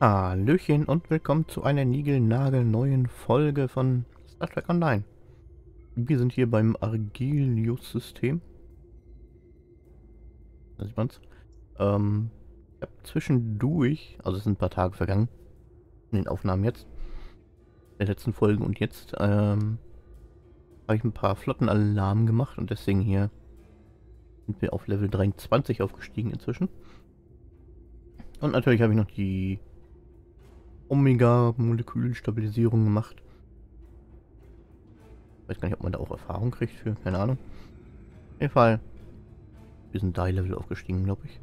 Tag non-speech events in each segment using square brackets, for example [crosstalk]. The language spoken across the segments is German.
Hallöchen und willkommen zu einer niegelnagelneuen Folge von Star Trek Online. Wir sind hier beim Argelius-System. Da sieht man's. Ähm, ich habe zwischendurch, also es sind ein paar Tage vergangen, in den Aufnahmen jetzt, der letzten Folgen und jetzt, ähm, habe ich ein paar Flottenalarm gemacht und deswegen hier sind wir auf Level 23 aufgestiegen inzwischen. Und natürlich habe ich noch die Omega-Molekülstabilisierung gemacht. Weiß gar nicht, ob man da auch Erfahrung kriegt für, keine Ahnung. Auf jeden Fall, wir sind drei Level aufgestiegen, glaube ich.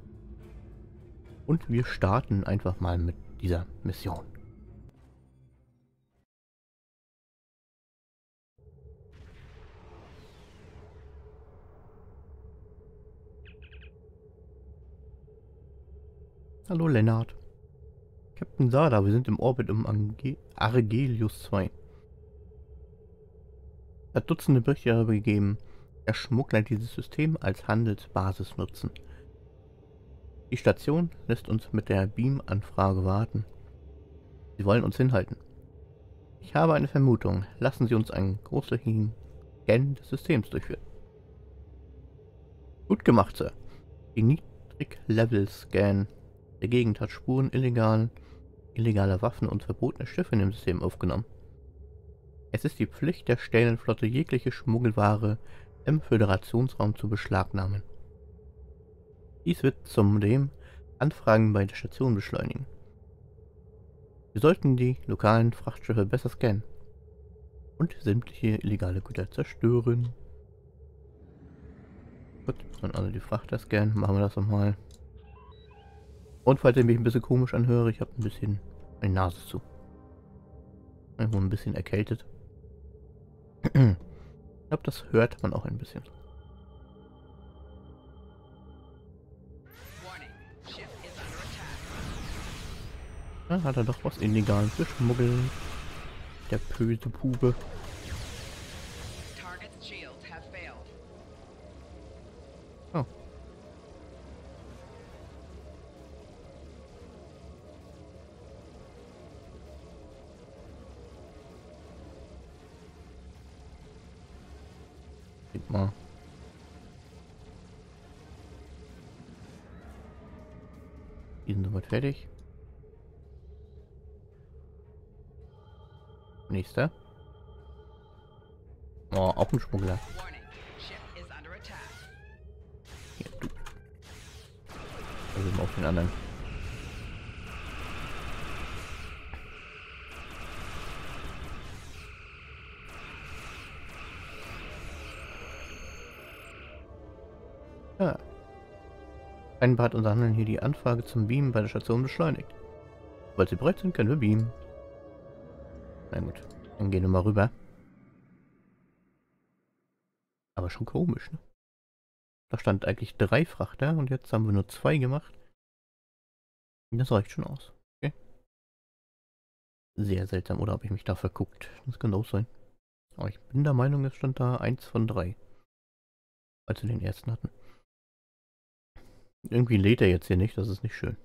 Und wir starten einfach mal mit dieser Mission. Hallo Lennart. Captain Sada, wir sind im Orbit um Ange Argelius 2. Er hat Dutzende Berichte darüber gegeben, dass Schmuggler dieses System als Handelsbasis nutzen. Die Station lässt uns mit der Beam-Anfrage warten. Sie wollen uns hinhalten. Ich habe eine Vermutung. Lassen Sie uns einen großflächigen Scan des Systems durchführen. Gut gemacht, Sir. Die Niedrig-Level-Scan der Gegend hat Spuren illegalen illegaler Waffen und verbotener Schiffe in dem System aufgenommen. Es ist die Pflicht der Stellenflotte, jegliche Schmuggelware im Föderationsraum zu beschlagnahmen. Dies wird zudem Anfragen bei der Station beschleunigen. Wir sollten die lokalen Frachtschiffe besser scannen und sämtliche illegale Güter zerstören. Gut, sollen alle die Frachter scannen, machen wir das nochmal. Und falls ich mich ein bisschen komisch anhöre, ich habe ein bisschen eine Nase zu. Irgendwo ein bisschen erkältet. ich glaube, das hört man auch ein bisschen. Da hat er doch was Illegales geschmuggelt. Der böse Pube. Mal. Die sind soweit fertig. Nächster. Oh, auch ein Schmuggler. Hier, du. Also auf den anderen. Ja. Scheinbar hat unser Handeln hier die Anfrage zum Beamen bei der Station beschleunigt. Sobald Sie bereit sind, können wir beamen. Na gut, dann gehen wir mal rüber. Aber schon komisch, ne? Da stand eigentlich drei Frachter und jetzt haben wir nur zwei gemacht. Das reicht schon aus. Okay. Sehr seltsam, oder habe ich mich da verguckt? Das kann auch sein. Aber ich bin der Meinung, es stand da eins von drei. Als wir den ersten hatten. Irgendwie lädt er jetzt hier nicht, das ist nicht schön.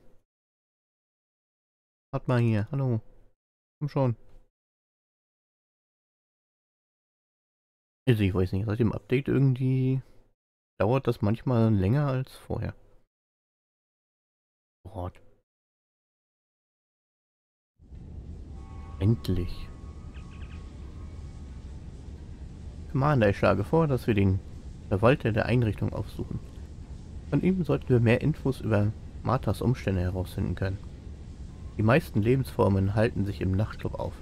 Hat mal hier, hallo. Komm schon. Also ich weiß nicht, seit dem Update irgendwie dauert das manchmal länger als vorher. Gott. Endlich. Commander, ich schlage vor, dass wir den Verwalter der Einrichtung aufsuchen. Von ihm sollten wir mehr Infos über Marthas Umstände herausfinden können. Die meisten Lebensformen halten sich im Nachtclub auf.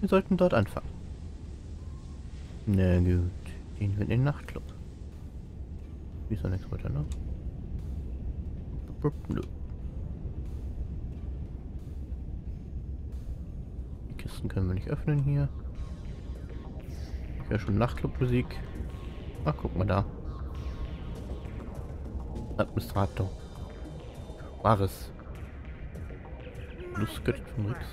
Wir sollten dort anfangen. Na gut, gehen wir in den Nachtclub. Wie ist da nichts weiter, ne? Die Kisten können wir nicht öffnen hier. Ich höre schon Nachtclub-Musik. Ach, guck mal da. Administrator. Wahres. Lustgöttin von Rix.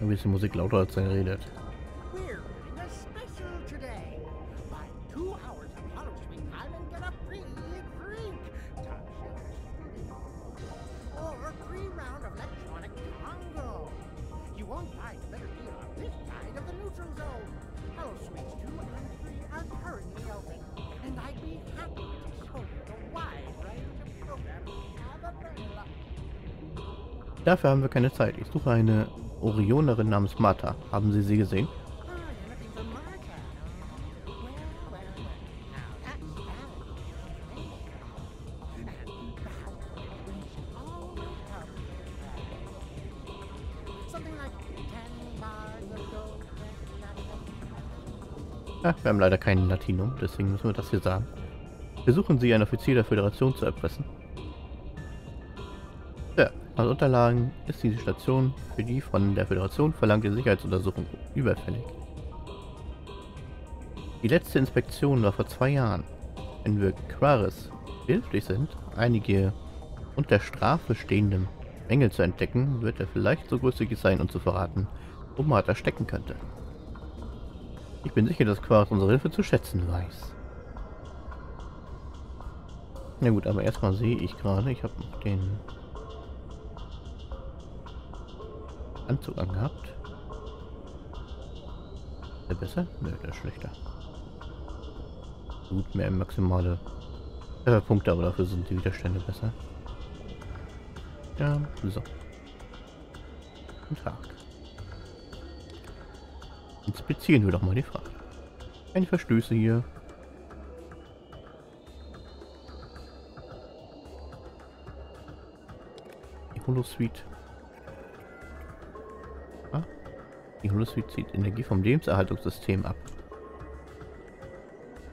Irgendwie ist die Musik lauter als er redet. Congo. You won't find a better deal on this side of the neutral zone. Hollow Swings 2 and 3 are currently open. And I'd be happy to show you the wide range of programs we have available. Dafür haben wir keine Zeit. Ich suche eine Orionerin namens Martha. Haben Sie sie gesehen? Ja, wir haben leider keinen Latinum, deswegen müssen wir das hier sagen. Versuchen Sie, ein Offizier der Föderation zu erpressen. Ja, als Unterlagen ist diese Station für die von der Föderation verlangte Sicherheitsuntersuchung überfällig. Die letzte Inspektion war vor zwei Jahren. Wenn wir Quares hilflich sind, einige unter Strafe stehende Mängel zu entdecken, wird er vielleicht so großzügig sein, uns zu verraten, wo Martha stecken könnte. Ich bin sicher, dass Quares unsere Hilfe zu schätzen weiß. Na gut, aber erstmal sehe ich gerade, ich habe noch den Anzug angehabt. Ist der besser? Nö, der ist schlechter. Gut, mehr maximale äh, Punkte, aber dafür sind die Widerstände besser. Ja, so. Guten Tag. Inspizieren wir doch mal die Frage. Keine Verstöße hier. Die Holosuite. Ah, die Holosuite zieht Energie vom Lebenserhaltungssystem ab.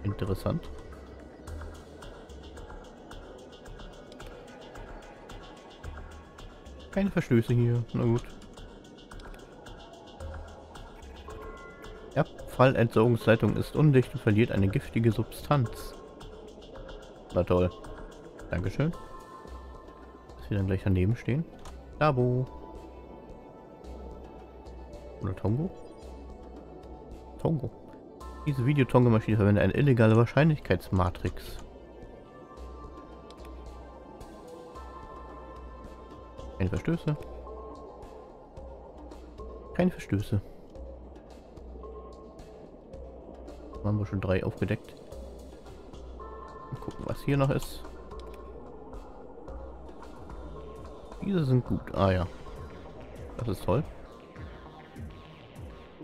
Interessant. Keine Verstöße hier. Na gut. Ja, Fallentsorgungsleitung ist undicht und verliert eine giftige Substanz. Na toll. Dankeschön. Dass wir dann gleich daneben stehen. Dabo. Oder Tongo? Tongo. Diese Videotongo-Maschine verwendet eine illegale Wahrscheinlichkeitsmatrix. Keine Verstöße. Keine Verstöße. Haben wir schon drei aufgedeckt. Mal gucken, was hier noch ist. Diese sind gut. Ah ja. Das ist toll.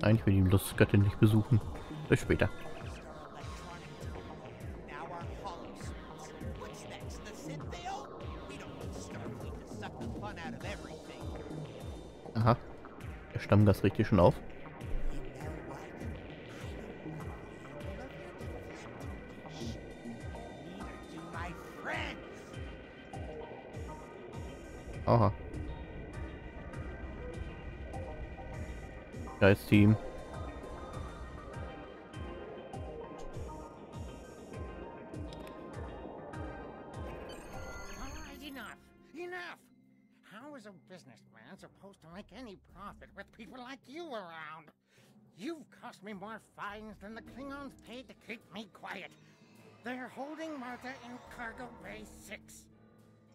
Eigentlich will die Lustgöttin nicht besuchen. Bis später. Now our hollow suits. What's next? Ah, is a businessman supposed to make any profit with people like you around? You've cost me more fines than the Klingons paid to keep me quiet. They're holding Martha in Cargo Bay 6.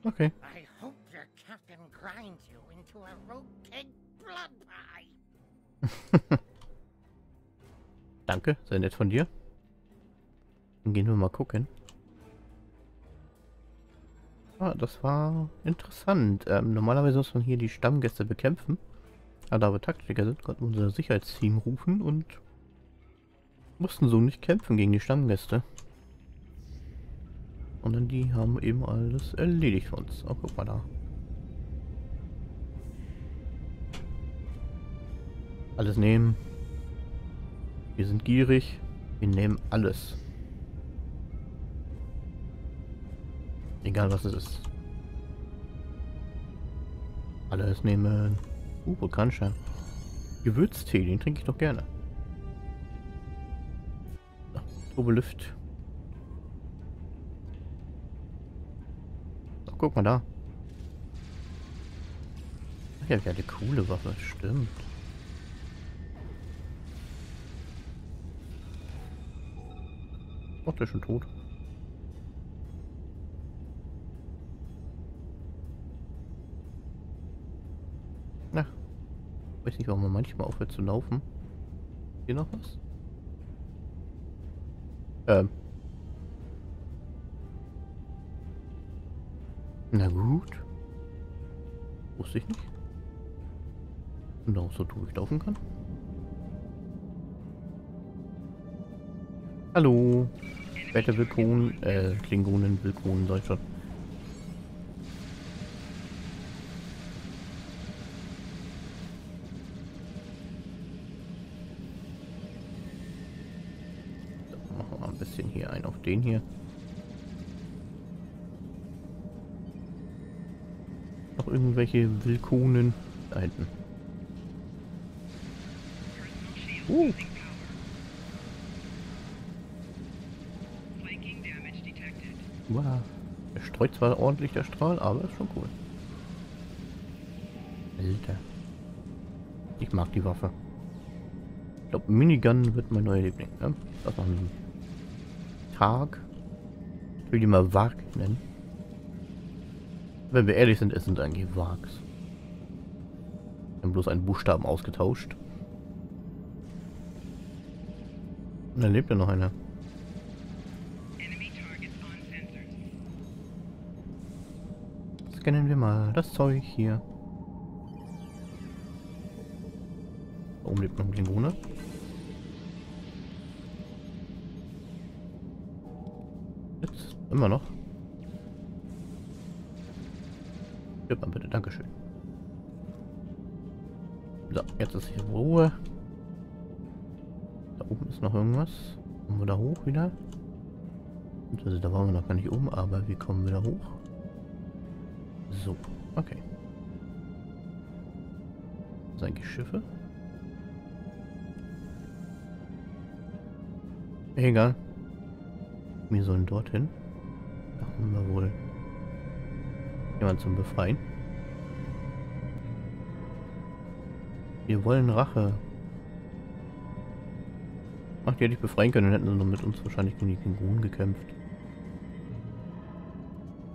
Okay. I hope your captain grinds you into a rotate blood pie. [laughs] Danke, sehr nett von dir. Dann gehen wir mal gucken. Ah, das war interessant. Ähm, normalerweise muss man hier die Stammgäste bekämpfen. Aber da wir Taktiker sind, konnten wir unser Sicherheitsteam rufen und mussten so nicht kämpfen gegen die Stammgäste. Sondern die haben eben alles erledigt für uns. Oh, guck mal da. Alles nehmen. Wir sind gierig. Wir nehmen alles. Egal was es ist. Alles nehmen. Uh, Vulkanstein. Gewürztee, den trinke ich doch gerne. Turbolift. guck mal da. Ach, hier habe ich eine coole Waffe. Stimmt. Ach, der ist schon tot. Na. Weiß nicht, warum man manchmal aufhört zu laufen. Hier noch was? Ähm. Na gut. Wusste ich nicht. Und auch so durchlaufen kann. Hallo. Später Willkommen, äh, Klingonen, Willkommen, sag schon. So, machen wir ein bisschen hier ein auf den hier. Irgendwelche Willkonen da hinten. Uh. Wow. Er streut zwar ordentlich der Strahl, aber ist schon cool. Alter. Ich mag die Waffe. Ich glaube, Minigun wird mein neuer Liebling. Ne? Das noch ein Tag. Ich will die mal Wag nennen. Wenn wir ehrlich sind, es sind eigentlich Wags. Wir haben bloß einen Buchstaben ausgetauscht. Und dann lebt ja noch einer. Scannen wir mal das Zeug hier. Da oben lebt noch ein Klingone. Jetzt immer noch. Stirb mal bitte, Dankeschön. So, jetzt ist hier Ruhe. Da oben ist noch irgendwas. Kommen wir da hoch wieder? Also da waren wir noch gar nicht oben, aber wir kommen wieder hoch. So, okay. Das sind eigentlich Schiffe. Egal. Wir sollen dorthin. Da haben wir wohl jemand zum Befreien. Wir wollen Rache. Ach, die hätte ich befreien können, dann hätten sie noch mit uns wahrscheinlich gegen die Klingonen gekämpft.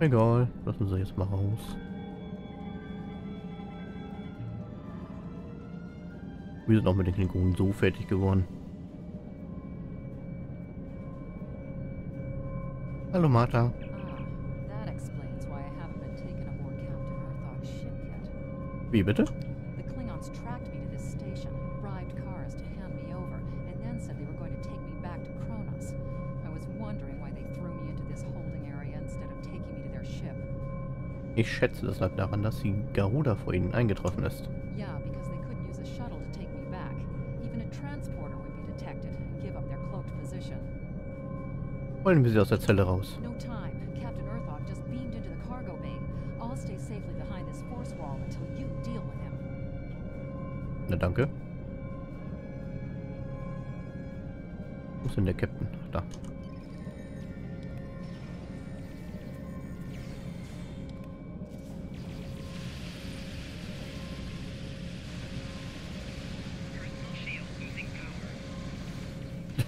Egal, lassen sie jetzt mal raus. Wir sind auch mit den Klingonen so fertig geworden. Hallo Martha. Wie bitte? The Klingons tracked me to this station, bribed cars to hand me over, and then said they were going to take me back to Kronos. I was wondering why they threw me into this holding area instead of taking me to their ship. Ich schätze, das lag daran, dass die Garuda vor ihnen eingetroffen ist. Yeah, because they couldn't use a shuttle to take me back. Even a transporter would be detected and give up their cloaked position. Wollen wir sie aus der Zelle raus. Na danke. Wo ist denn der Captain? Da. [laughs]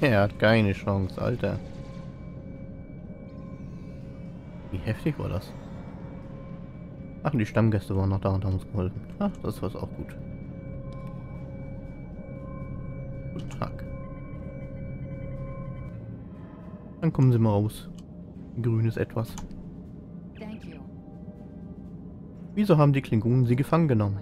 Er hat keine Chance, Alter. Wie heftig war das? Ach, die Stammgäste waren noch da und haben uns geholfen. Ach, das war's auch gut. Guten Tag. Dann kommen Sie mal raus. Grünes Etwas. Wieso haben die Klingonen Sie gefangen genommen?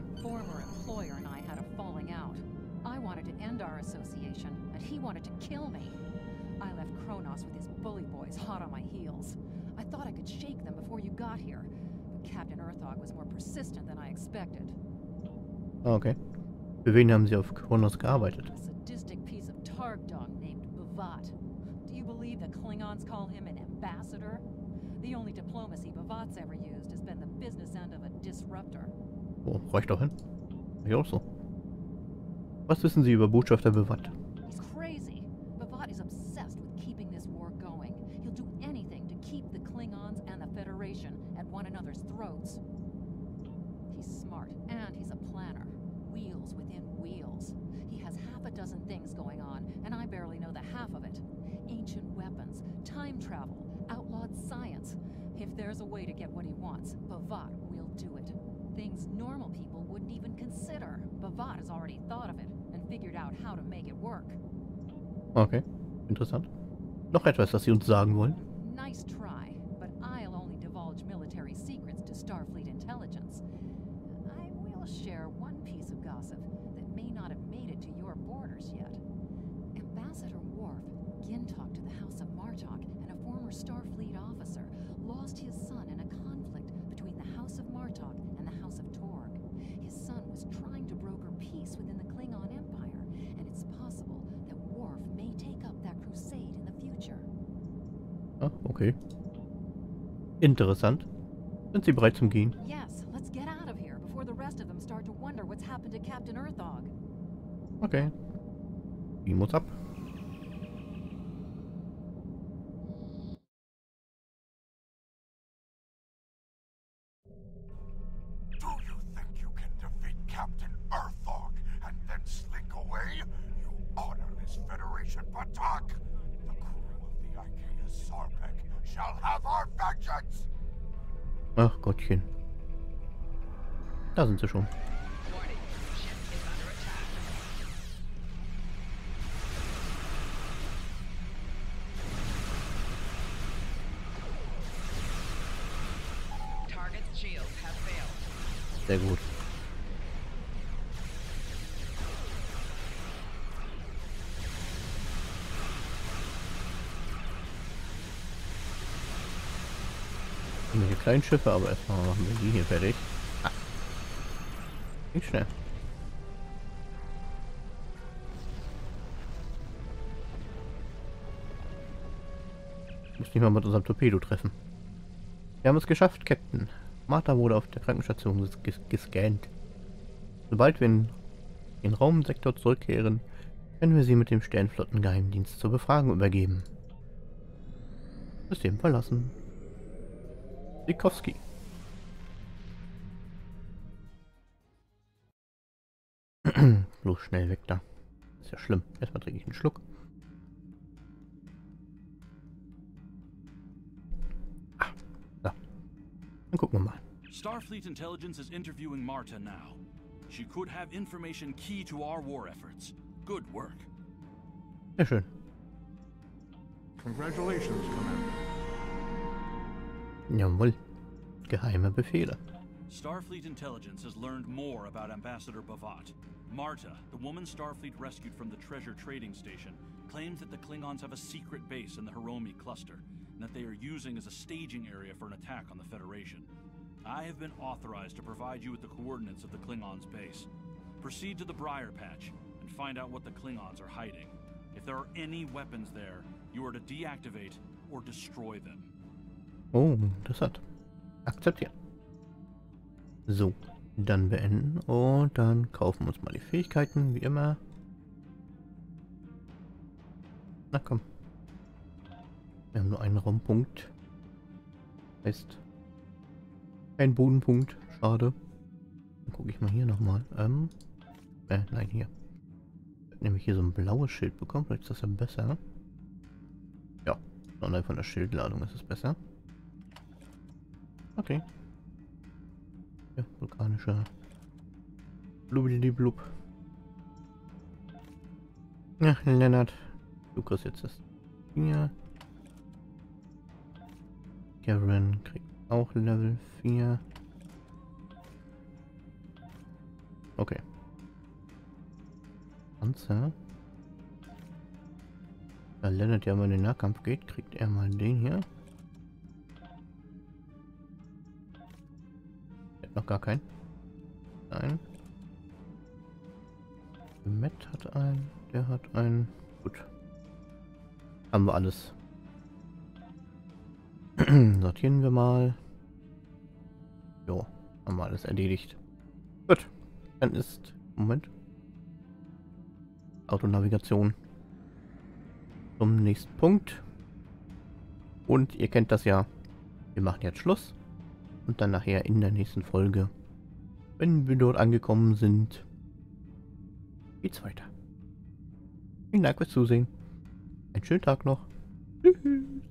Für wen haben Sie auf Kronos gearbeitet? A sadistic piece of Targdong named Bavat. Do you believe the Klingons call him an ambassador? The only diplomacy Bavat's ever used has been the business end of a disruptor. Oh, reicht doch hin. Ich auch so. Was wissen Sie über Botschafter Bewatt? Get what he wants, Bavat will do it. Things normal people wouldn't even consider. Bavat has already thought of it and figured out how to make it work. Okay, interessant. Noch etwas, das Sie uns sagen wollen? Nice try, but I'll only divulge military secrets to Starfleet intelligence. I will share one piece of gossip that may not have made it to your borders yet. Ambassador Worf, Gin talked to the House of Martok, and a former Starfleet officer lost his Ah, okay. Interessant. Sind Sie bereit zum Gehen? Yes, let's get out of here before the rest of them start to wonder what's happened to Captain Earthog. Okay. Die muss ab. Ach Gottchen. Da sind sie schon. Warning. Ship is under attack. Target's shields have failed. Sehr gut. Irgendwelche kleinen Schiffe, aber erstmal machen wir die hier fertig. Ah. Nicht schnell. Muss nicht mal mit unserem Torpedo treffen. Wir haben es geschafft, Captain. Martha wurde auf der Krankenstation ges gescannt. Sobald wir in den Raumsektor zurückkehren, können wir sie mit dem Sternflottengeheimdienst zur Befragung übergeben. System verlassen. Sikowski. Bloß [clears throat] schnell weg da. Ist ja schlimm. Erstmal trinke ich einen Schluck. Ah, so. Dann gucken wir mal. Starfleet intelligence is interviewing Marta now. She could have information key to our war efforts. Good work. Sehr schön. Congratulations, Commander. Jawohl. Geheime Befehle. Starfleet intelligence has learned more about Ambassador Bavat. Marta, the woman Starfleet rescued from the treasure trading station, claims that the Klingons have a secret base in the Hiromi cluster, and that they are using as a staging area for an attack on the Federation. I have been authorized to provide you with the coordinates of the Klingons' base. Proceed to the Briar Patch and find out what the Klingons are hiding. If there are any weapons there, you are to deactivate or destroy them. Oh, interessant. Akzeptieren. So, dann beenden und dann kaufen wir uns mal die Fähigkeiten, wie immer. Na komm. Wir haben nur einen Raumpunkt. Heißt, ein Bodenpunkt. Schade. Dann gucke ich mal hier nochmal. Ähm, äh, nein, hier. Nämlich hier so ein blaues Schild bekommen. Vielleicht ist das ja besser. Ja, sondern von der Schildladung ist es besser. Okay. Ja, vulkanischer Blubbliblub. Ja, Lennart. Du kriegst jetzt das hier. Karen kriegt auch Level 4. Okay. Panzer. Da Lennart ja mal in den Nahkampf geht, kriegt er mal den hier. Noch gar keinen. Nein. Matt hat einen, der hat einen. Gut. Haben wir alles. [clears throat] Sortieren wir mal. Jo, haben wir alles erledigt. Gut. Dann ist. Moment. Autonavigation. Zum nächsten Punkt. Und ihr kennt das ja. Wir machen jetzt Schluss. Und dann nachher in der nächsten Folge, wenn wir dort angekommen sind, geht's weiter. Vielen Dank fürs Zusehen. Einen schönen Tag noch. Tschüss.